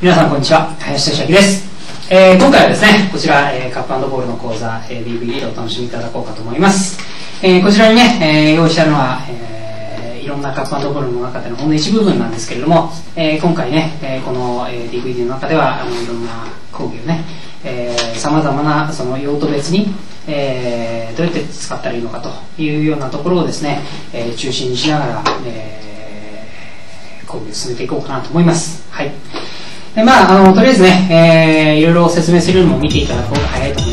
皆さんこんにちは林俊明です、えー今回はですねこちら、えーカップボールの講座、えー DVD でお楽しみいただこうかと思います、えーこちらにね、えー用意したのは、えーいろんなカップボールの中でのほんの一部分なんですけれども、えー今回ね、えーこの、えー DVD の中ではあのいろんな講義をねさまざまなその用途別に、えーどうやって使ったらいいのかというようなところをですね、えー中心にしながら、えー講義を進めていこうかなと思います。はい。まあ、あの、とりあえずね、えーいろいろ説明するのも見ていただく方が早いと思います。